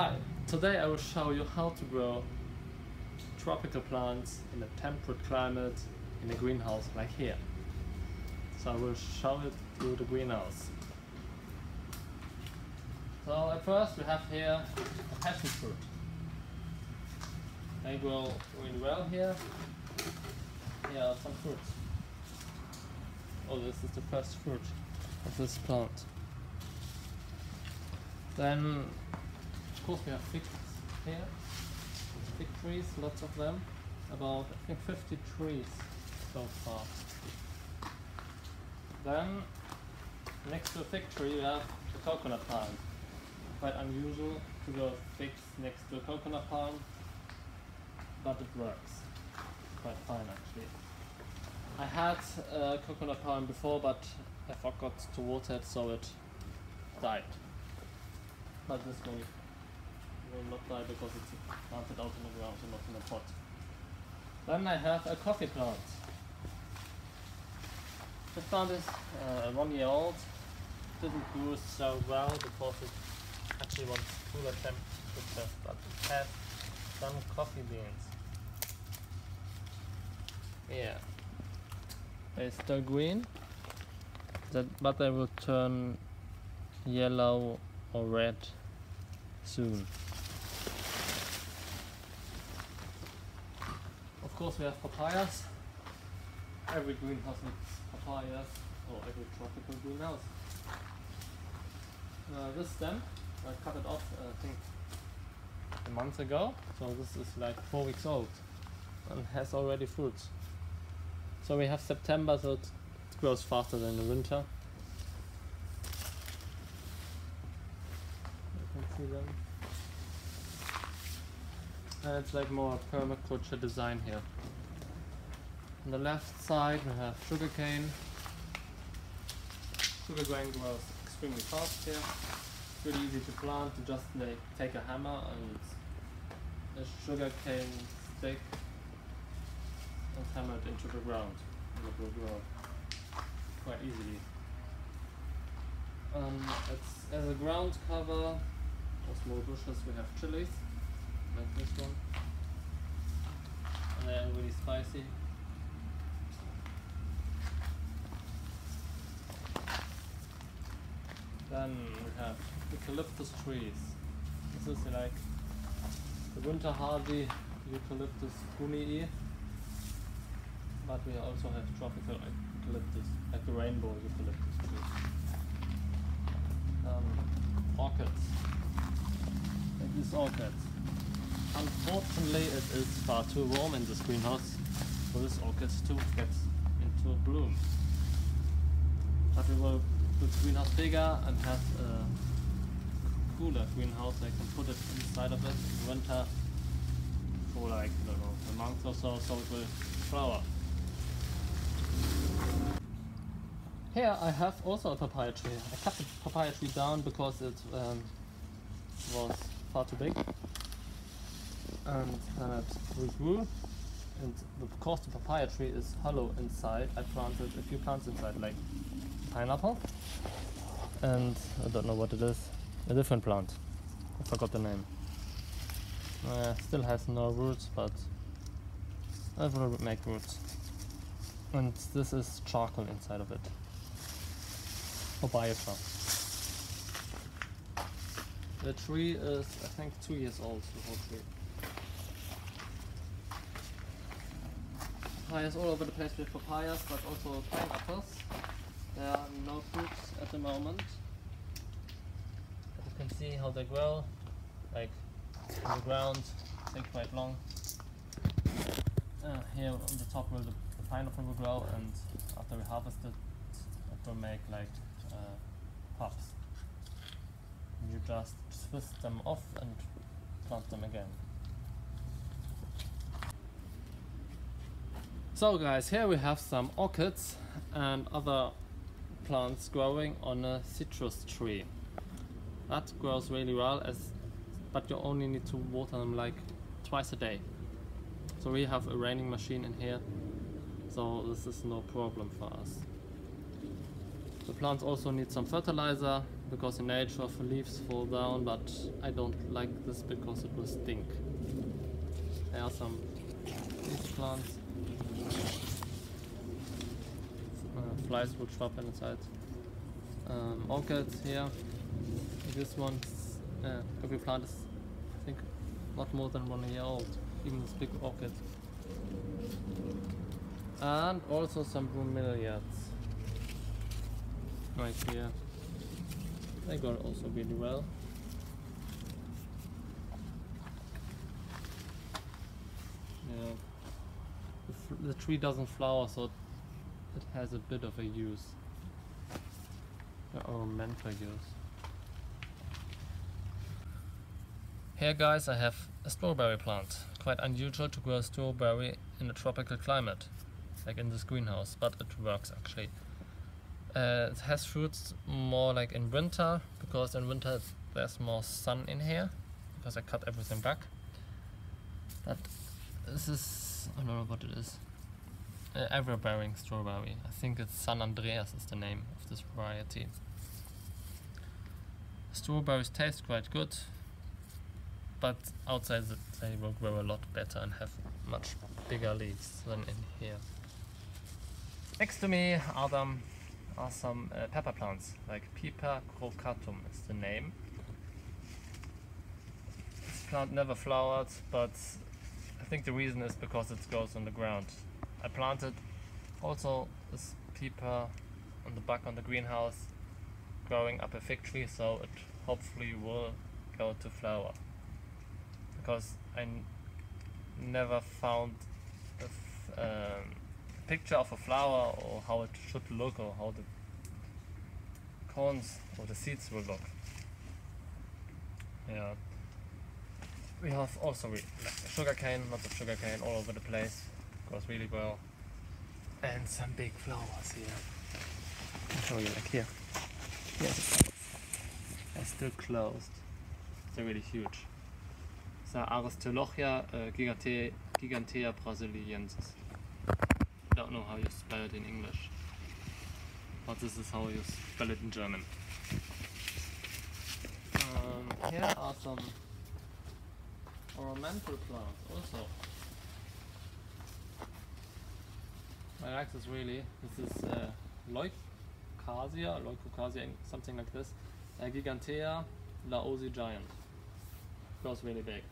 Hi, today I will show you how to grow tropical plants in a temperate climate in a greenhouse like here. So I will show it through the greenhouse. So at first we have here a passion fruit. They grow really well here. Here are some fruits. Oh, this is the first fruit of this plant. Then, course, we have figs here. Fig trees, lots of them. About, I think, 50 trees so far. Then, next to the fig tree, we have the coconut palm. Quite unusual to grow figs next to a coconut palm, but it works. Quite fine, actually. I had a coconut palm before, but I forgot to water it, so it died. But this one will not die because it's planted out in the ground and not in a pot. Then I have a coffee plant. This plant is uh, one year old. Didn't grow so well because it actually wants cooler temperatures, but it has some coffee beans. Yeah. They're still green, that, but they will turn yellow or red soon. Of course we have papayas. Every greenhouse needs papayas, or every tropical greenhouse. Uh, this stem, I cut it off uh, I think a month ago, so this is like four weeks old and has already fruits. So we have September, so it grows faster than the winter. You can see them. And it's like more permaculture design here. On the left side we have sugarcane. Sugar Sugarcane grows extremely fast here. It's really easy to plant, you just like, take a hammer and a sugarcane stick and hammer it into the ground and it will grow quite easily. Um, as a ground cover or small bushes we have chilies like this one and are really spicy. Then we have eucalyptus trees. This is like the winter hardy eucalyptus brunei but we also have tropical eucalyptus, like the rainbow eucalyptus tree. Um, orchids, like these orchids. Unfortunately, it is far too warm in this greenhouse for this orchid to get into bloom. But we will put the greenhouse bigger and have a cooler greenhouse. I can put it inside of it in winter for like, I don't know, a month or so, so it will flower. Here I have also a papaya tree. I cut the papaya tree down because it um, was far too big. And it regrew. And because the papaya tree is hollow inside, I planted a few plants inside, like pineapple. And I don't know what it is. A different plant. I forgot the name. Uh, still has no roots, but it will make roots. And this is charcoal inside of it. Papaya trunk. The tree is, I think, two years old, the whole tree. Papayas all over the place with papayas, but also pineapples. There are no fruits at the moment. But you can see how they grow, like on the ground, take quite long. Uh, here on the top where the, the pineapple will grow, and after we harvest it, it will make like uh. And you just twist them off and plant them again. So guys, here we have some orchids and other plants growing on a citrus tree. That grows really well, as, but you only need to water them like twice a day. So we have a raining machine in here, so this is no problem for us. The plants also need some fertilizer because in nature the leaves fall down, but I don't like this because it will stink. There are some these plants. Uh, flies will trap inside. Um, orchids here. This one, uh, every plant is, I think, not more than one year old. Even this big orchid. And also some bromeliads. Right here. They got also really well. Yeah. The, the tree doesn't flower, so it has a bit of a use. Or mental use. Here guys I have a strawberry plant. Quite unusual to grow strawberry in a tropical climate, like in this greenhouse, but it works actually. Uh, it has fruits more like in winter, because in winter there's more sun in here, because I cut everything back. But this is, I don't know what it is. Uh, ever-bearing strawberry. I think it's San Andreas is the name of this variety. Strawberries taste quite good, but outside they will grow a lot better and have much bigger leaves than in here. Next to me are, them, are some uh, pepper plants, like Piper crocatum is the name. This plant never flowered, but I think the reason is because it grows on the ground. I planted also this Piper on the back on the greenhouse, growing up a fig tree, so it hopefully will go to flower because I never found a um, picture of a flower or how it should look or how the cones or the seeds will look. Yeah. We have also re- like sugarcane, lots of sugarcane all over the place. Goes really well. And some big flowers here. I'll show you like here. Here the flowers. They're still closed. They're really huge. It's uh, Aristolochia uh, gigante, gigantea brasiliensis. I don't know how you spell it in English, but this is how you spell it in German. Um, here are some ornamental plants also. Like this really. This is uh, Leucasia, Leucocasia, something like this. Uh, Gigantea laosi giant. Grows really big.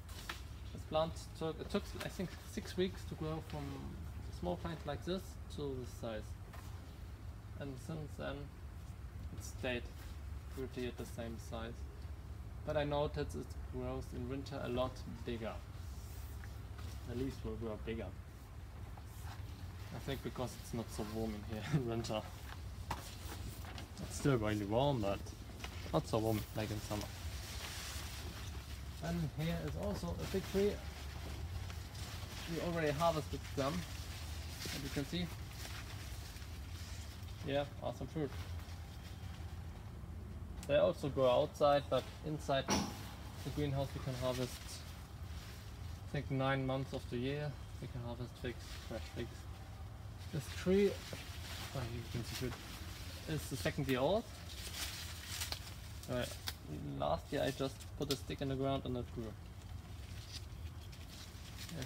This plant took it took I think six weeks to grow from a small plant like this to this size. And since then it stayed pretty at the same size. But I noticed it grows in winter a lot bigger. The leaves will grow bigger. I think because it's not so warm in here in winter. It's still really warm, but not so warm like in summer. And here is also a big tree. We already harvested some, as you can see. Yeah, are some fruit. They also grow outside, but inside the greenhouse we can harvest, I think nine months of the year, we can harvest figs, fresh figs. This tree, oh, you can see good, is the second year old. Uh, last year I just put a stick in the ground and it grew.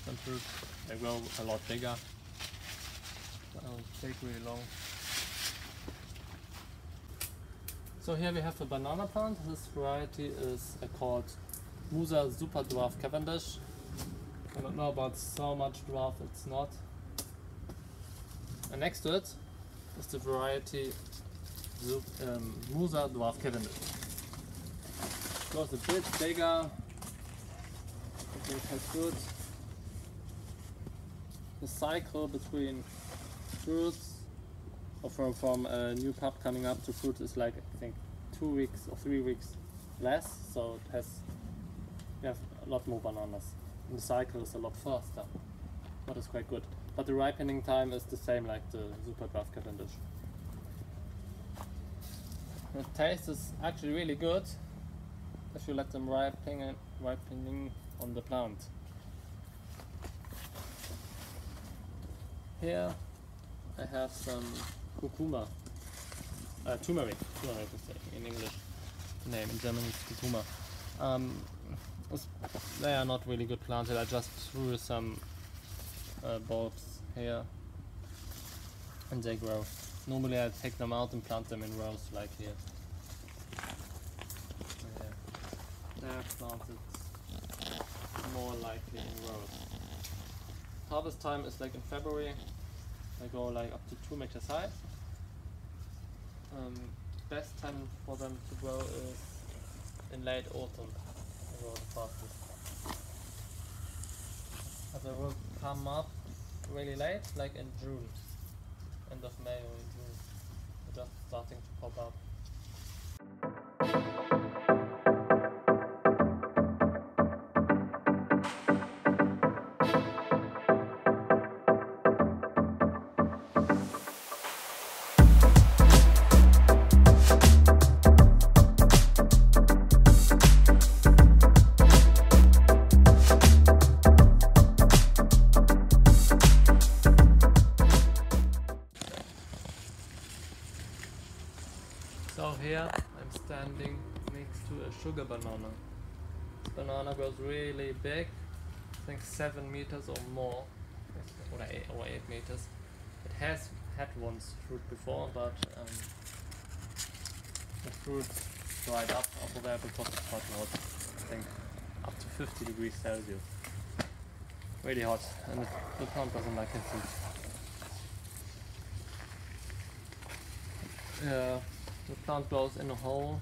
Some fruit. They grow a lot bigger. That'll take really long. So here we have a banana plant. This variety is uh, called Musa Super Dwarf Cavendish. I don't know about so much dwarf, it's not. And next to it is the variety um, Musa Dwarf Cavendish. Goes a bit bigger. It has good. The cycle between fruits or from, from a new pup coming up to fruit is like I think two weeks or three weeks less, so it has you have a lot more bananas. And the cycle is a lot faster. but it's quite good. But the ripening time is the same like the Super Dwarf Cavendish. The taste is actually really good if you let them ripening ripening on the plant. Here I have some curcuma. uh, turmeric, turmeric is in English name, in German it's Kurkuma. Um, they are not really good planted, I just threw some uh, bulbs here and they grow. Normally I take them out and plant them in rows like here. They're planted more likely in rows. Harvest time is like in February. They go like up to two meters high. Um, best time for them to grow is in late autumn. They grow the fastest. But they will come up really late, like in June. End of May or June. Just starting to pop up. Banana. This banana grows really big, I think seven meters or more, or eight, or eight meters. It has had once fruit before, but um, the fruit dried up over there because it's quite hot. I think up to 50 degrees Celsius. Really hot, and the, the plant doesn't like it. Yeah, the plant grows in a hole,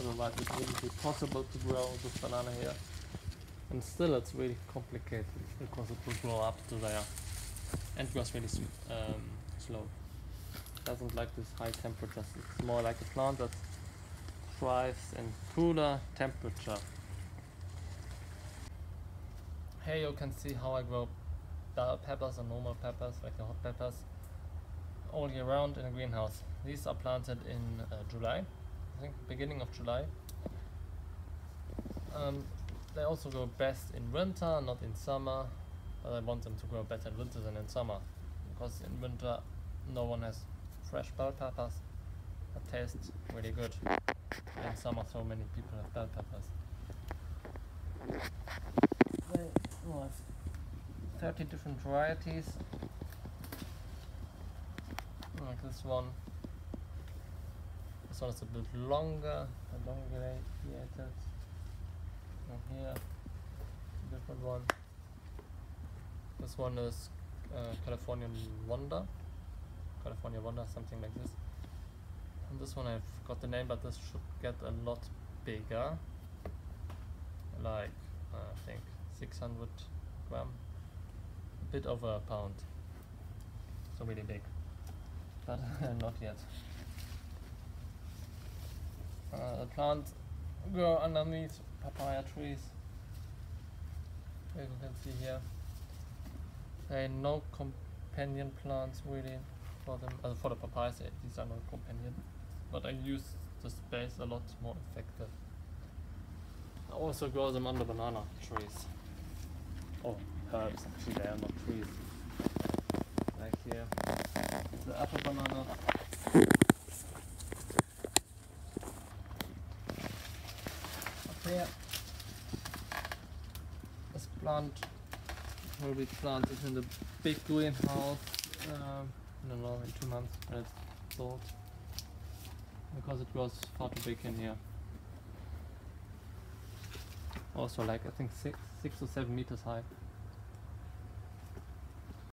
otherwise it wouldn't be possible to grow this banana here. And still it's really complicated because it will grow up to there and grows really um, slow. Doesn't like this high temperatures. It's more like a plant that thrives in cooler temperature. Here you can see how I grow bell peppers and normal peppers, like the hot peppers, all year round in a greenhouse. These are planted in uh, July, think beginning of July. Um, they also grow best in winter, not in summer, but I want them to grow better in winter than in summer, because in winter no one has fresh bell peppers that taste really good. In summer so many people have bell peppers. They have 30 different varieties like this one. This one is a bit longer, elongated. And here, different one. This one is uh, Californian Wonder, California Wonder, something like this. And this one I forgot the name, but this should get a lot bigger, like uh, I think 600 gram, a bit over a pound. So really big but not yet. The plant grow underneath papaya trees. As you can see here. There are no companion plants really for them. Uh, for the papayas, uh, these are not companion. But I use the space a lot more effective. I also grow them under banana trees. Oh, herbs actually, they are not trees. Like here the apple banana. Up here, this plant will be planted in the big greenhouse. Um, I don't know, in two months when it's sold. Because it was far too big in here. Also, like I think six, six or seven meters high.